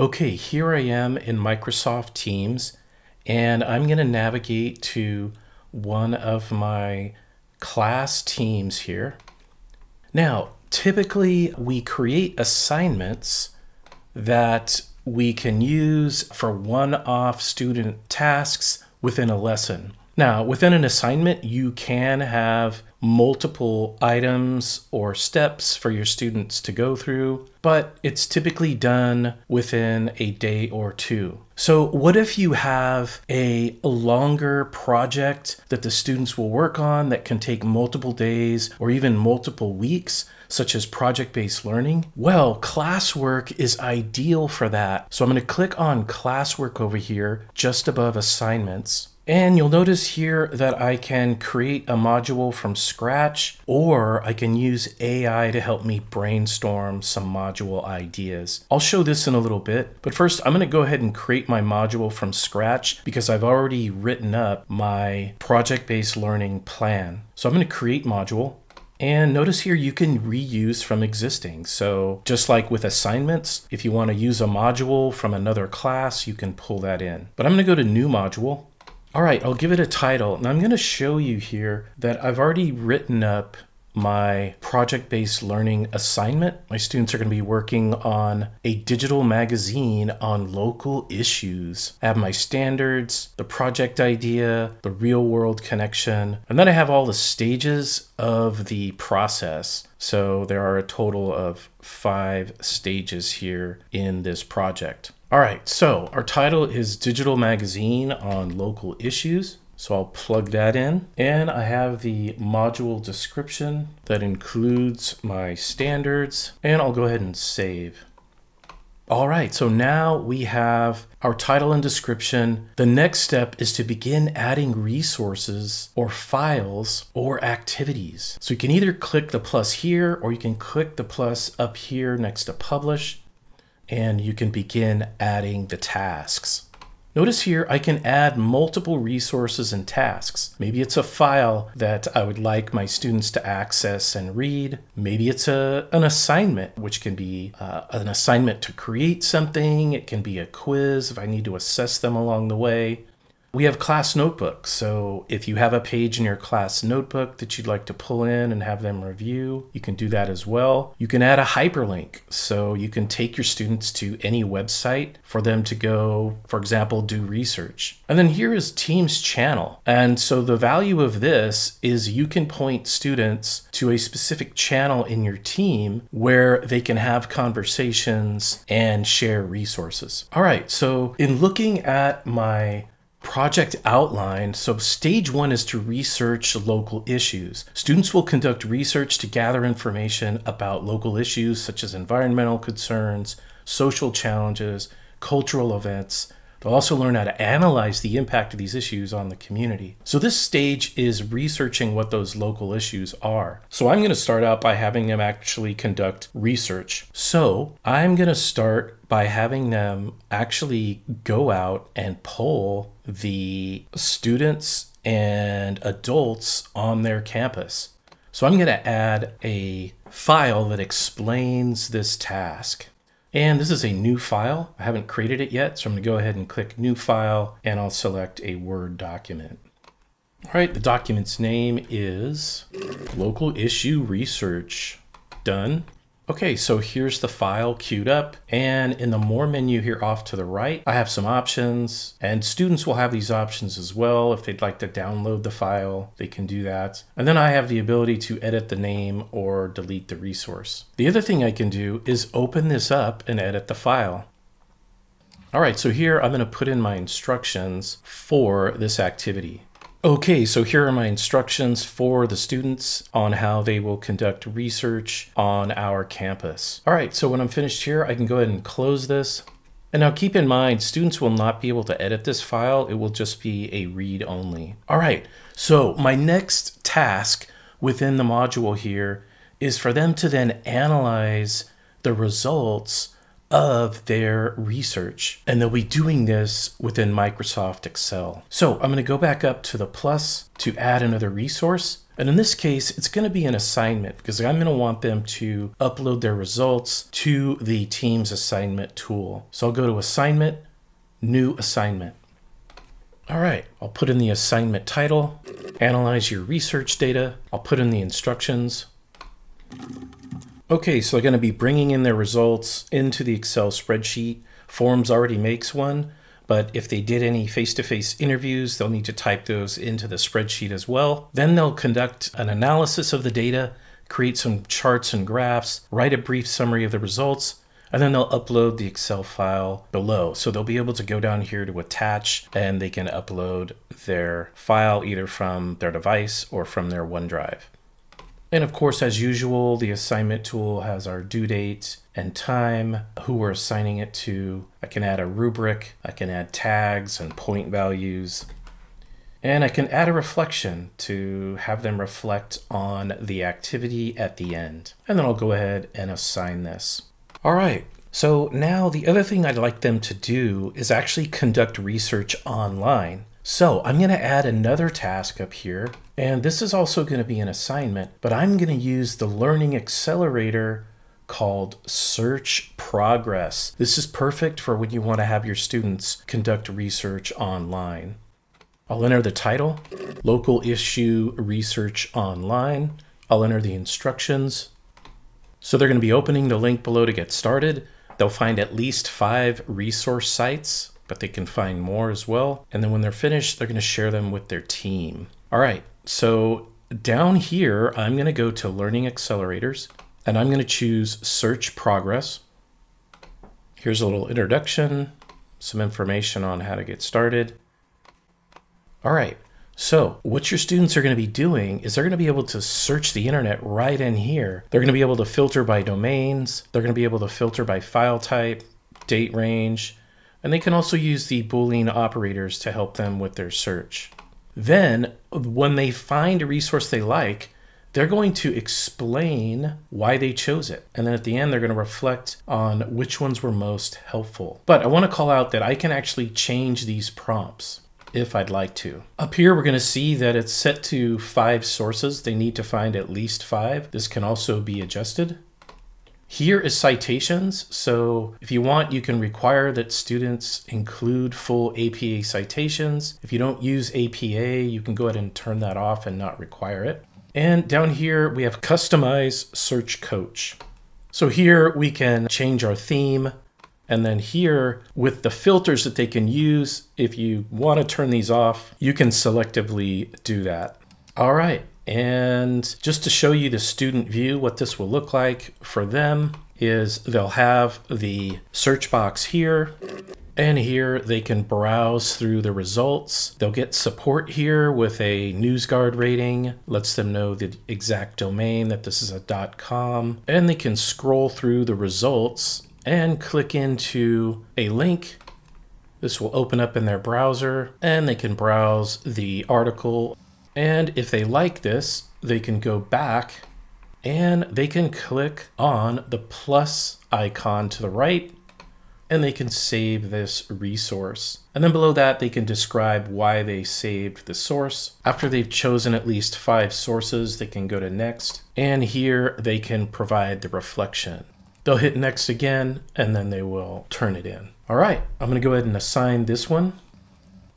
Okay, here I am in Microsoft Teams, and I'm going to navigate to one of my class teams here. Now, typically we create assignments that we can use for one-off student tasks within a lesson. Now, within an assignment, you can have multiple items or steps for your students to go through, but it's typically done within a day or two. So, what if you have a longer project that the students will work on that can take multiple days or even multiple weeks? such as project based learning? Well, classwork is ideal for that. So I'm going to click on classwork over here just above assignments. And you'll notice here that I can create a module from scratch or I can use AI to help me brainstorm some module ideas. I'll show this in a little bit, but first I'm going to go ahead and create my module from scratch because I've already written up my project-based learning plan. So I'm going to create module and notice here you can reuse from existing. So just like with assignments, if you want to use a module from another class, you can pull that in. But I'm going to go to new module all right, I'll give it a title. And I'm going to show you here that I've already written up my project-based learning assignment. My students are going to be working on a digital magazine on local issues. I have my standards, the project idea, the real-world connection, and then I have all the stages of the process. So there are a total of five stages here in this project. All right, so our title is Digital Magazine on Local Issues. So I'll plug that in. And I have the module description that includes my standards. And I'll go ahead and save. All right, so now we have our title and description. The next step is to begin adding resources or files or activities. So you can either click the plus here or you can click the plus up here next to publish and you can begin adding the tasks. Notice here I can add multiple resources and tasks. Maybe it's a file that I would like my students to access and read. Maybe it's a, an assignment, which can be uh, an assignment to create something. It can be a quiz if I need to assess them along the way. We have class notebooks, so if you have a page in your class notebook that you'd like to pull in and have them review, you can do that as well. You can add a hyperlink, so you can take your students to any website for them to go, for example, do research. And then here is Teams channel. And so the value of this is you can point students to a specific channel in your team where they can have conversations and share resources. All right, so in looking at my project outline. So stage one is to research local issues. Students will conduct research to gather information about local issues such as environmental concerns, social challenges, cultural events, They'll also learn how to analyze the impact of these issues on the community. So this stage is researching what those local issues are. So I'm going to start out by having them actually conduct research. So I'm going to start by having them actually go out and poll the students and adults on their campus. So I'm going to add a file that explains this task. And this is a new file. I haven't created it yet, so I'm going to go ahead and click New File, and I'll select a Word document. All right, the document's name is Local Issue Research. Done. Okay, so here's the file queued up and in the more menu here off to the right, I have some options and students will have these options as well. If they'd like to download the file, they can do that. And then I have the ability to edit the name or delete the resource. The other thing I can do is open this up and edit the file. All right, so here I'm gonna put in my instructions for this activity. Okay, so here are my instructions for the students on how they will conduct research on our campus. All right, so when I'm finished here, I can go ahead and close this. And now keep in mind, students will not be able to edit this file. It will just be a read only. All right, so my next task within the module here is for them to then analyze the results of their research. And they'll be doing this within Microsoft Excel. So I'm going to go back up to the plus to add another resource. And in this case, it's going to be an assignment because I'm going to want them to upload their results to the Teams assignment tool. So I'll go to assignment, new assignment. All right, I'll put in the assignment title, analyze your research data. I'll put in the instructions. Okay, so they're going to be bringing in their results into the Excel spreadsheet. Forms already makes one, but if they did any face-to-face -face interviews, they'll need to type those into the spreadsheet as well. Then they'll conduct an analysis of the data, create some charts and graphs, write a brief summary of the results, and then they'll upload the Excel file below. So they'll be able to go down here to attach and they can upload their file either from their device or from their OneDrive. And of course, as usual, the assignment tool has our due date and time, who we're assigning it to. I can add a rubric, I can add tags and point values, and I can add a reflection to have them reflect on the activity at the end. And then I'll go ahead and assign this. All right, so now the other thing I'd like them to do is actually conduct research online. So I'm going to add another task up here, and this is also going to be an assignment, but I'm going to use the Learning Accelerator called Search Progress. This is perfect for when you want to have your students conduct research online. I'll enter the title, Local Issue Research Online. I'll enter the instructions. So they're going to be opening the link below to get started. They'll find at least five resource sites but they can find more as well. And then when they're finished, they're going to share them with their team. All right, so down here, I'm going to go to Learning Accelerators, and I'm going to choose Search Progress. Here's a little introduction, some information on how to get started. All right, so what your students are going to be doing is they're going to be able to search the internet right in here. They're going to be able to filter by domains. They're going to be able to filter by file type, date range, and they can also use the Boolean operators to help them with their search. Then, when they find a resource they like, they're going to explain why they chose it. And then at the end, they're going to reflect on which ones were most helpful. But I want to call out that I can actually change these prompts if I'd like to. Up here, we're going to see that it's set to five sources. They need to find at least five. This can also be adjusted. Here is citations. So if you want, you can require that students include full APA citations. If you don't use APA, you can go ahead and turn that off and not require it. And down here, we have Customize Search Coach. So here we can change our theme. And then here, with the filters that they can use, if you want to turn these off, you can selectively do that. All right, and just to show you the student view, what this will look like for them is they'll have the search box here. And here they can browse through the results. They'll get support here with a NewsGuard rating, lets them know the exact domain that this is a .com. And they can scroll through the results and click into a link this will open up in their browser and they can browse the article and if they like this, they can go back and they can click on the plus icon to the right and they can save this resource. And then below that, they can describe why they saved the source. After they've chosen at least five sources, they can go to next. And here they can provide the reflection. They'll hit next again, and then they will turn it in. All right, I'm gonna go ahead and assign this one.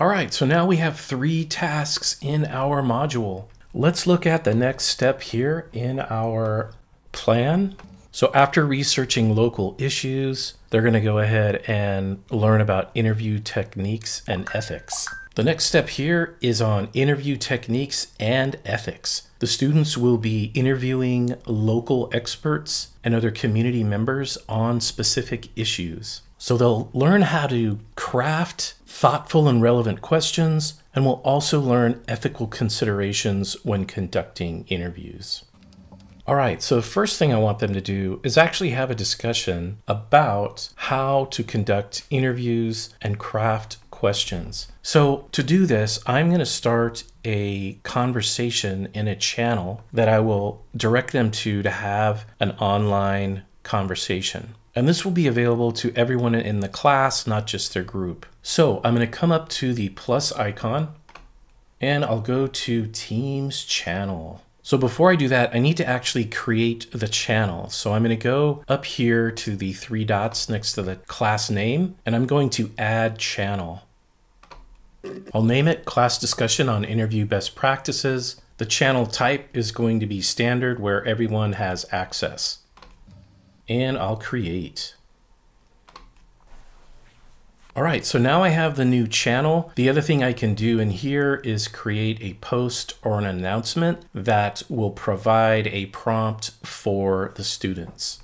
All right, so now we have three tasks in our module. Let's look at the next step here in our plan. So after researching local issues, they're gonna go ahead and learn about interview techniques and ethics. The next step here is on interview techniques and ethics. The students will be interviewing local experts and other community members on specific issues. So they'll learn how to craft thoughtful and relevant questions, and will also learn ethical considerations when conducting interviews. All right, so the first thing I want them to do is actually have a discussion about how to conduct interviews and craft questions. So to do this, I'm going to start a conversation in a channel that I will direct them to to have an online conversation. And this will be available to everyone in the class, not just their group. So I'm going to come up to the plus icon and I'll go to Teams channel. So before I do that, I need to actually create the channel. So I'm going to go up here to the three dots next to the class name, and I'm going to add channel. I'll name it class discussion on interview best practices. The channel type is going to be standard where everyone has access. And I'll create. All right, so now I have the new channel. The other thing I can do in here is create a post or an announcement that will provide a prompt for the students.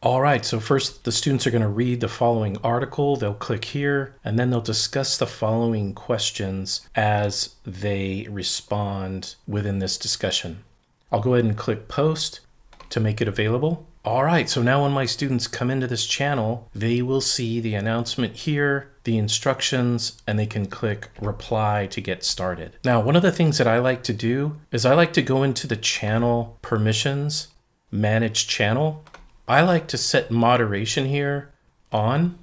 All right, so first the students are going to read the following article. They'll click here and then they'll discuss the following questions as they respond within this discussion. I'll go ahead and click post to make it available. All right, so now when my students come into this channel, they will see the announcement here, the instructions, and they can click reply to get started. Now, one of the things that I like to do is I like to go into the channel permissions, manage channel. I like to set moderation here on,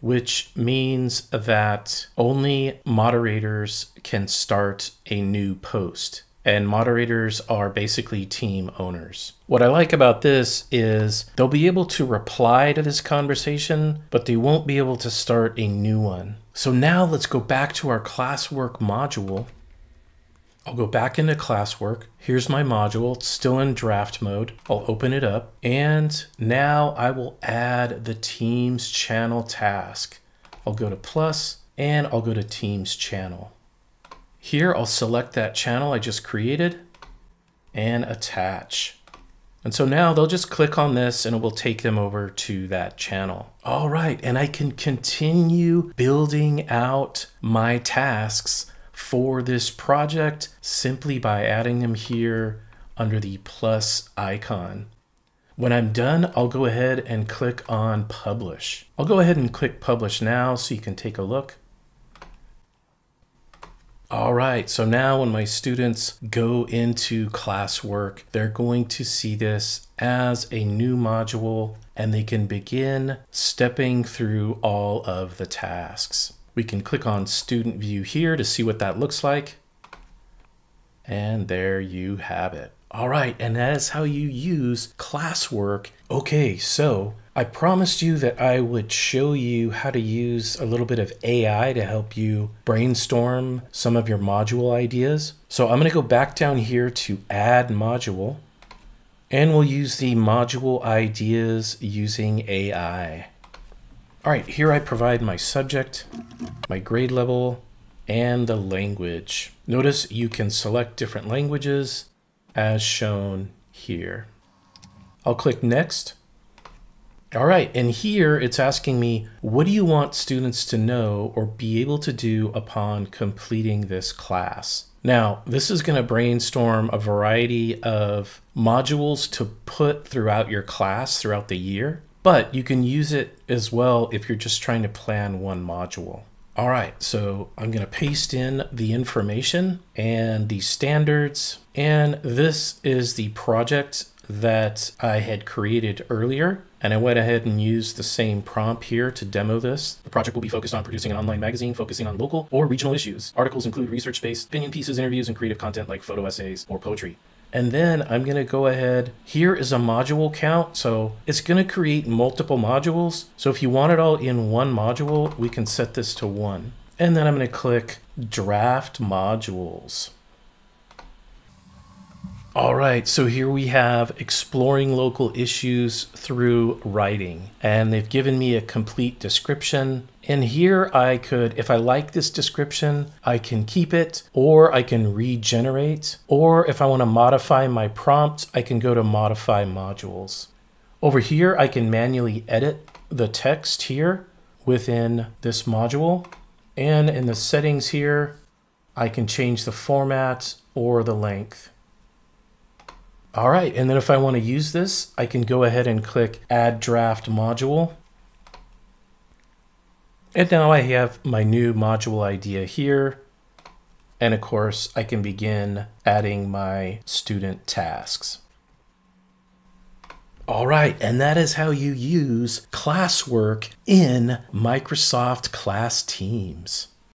which means that only moderators can start a new post and moderators are basically team owners. What I like about this is they'll be able to reply to this conversation, but they won't be able to start a new one. So now let's go back to our classwork module. I'll go back into classwork. Here's my module. It's still in draft mode. I'll open it up. And now I will add the Teams channel task. I'll go to plus and I'll go to Teams channel. Here, I'll select that channel I just created and attach. And so now they'll just click on this and it will take them over to that channel. All right, and I can continue building out my tasks for this project simply by adding them here under the plus icon. When I'm done, I'll go ahead and click on publish. I'll go ahead and click publish now so you can take a look. All right, so now when my students go into classwork, they're going to see this as a new module and they can begin stepping through all of the tasks. We can click on student view here to see what that looks like. And there you have it. All right, and that is how you use classwork. Okay, so I promised you that I would show you how to use a little bit of AI to help you brainstorm some of your module ideas. So I'm going to go back down here to add module and we'll use the module ideas using AI. All right, here I provide my subject, my grade level, and the language. Notice you can select different languages as shown here. I'll click next all right, and here it's asking me, what do you want students to know or be able to do upon completing this class? Now, this is going to brainstorm a variety of modules to put throughout your class throughout the year, but you can use it as well if you're just trying to plan one module. All right, so I'm going to paste in the information and the standards, and this is the project that I had created earlier. And I went ahead and used the same prompt here to demo this. The project will be focused on producing an online magazine focusing on local or regional issues. Articles include research-based opinion pieces, interviews, and creative content like photo essays or poetry. And then I'm going to go ahead. Here is a module count. So it's going to create multiple modules. So if you want it all in one module, we can set this to one. And then I'm going to click draft modules. All right, so here we have exploring local issues through writing, and they've given me a complete description. And here I could, if I like this description, I can keep it, or I can regenerate, or if I want to modify my prompt, I can go to modify modules. Over here, I can manually edit the text here within this module. And in the settings here, I can change the format or the length. All right, and then if I want to use this, I can go ahead and click Add Draft Module. And now I have my new module idea here. And of course, I can begin adding my student tasks. All right, and that is how you use classwork in Microsoft Class Teams.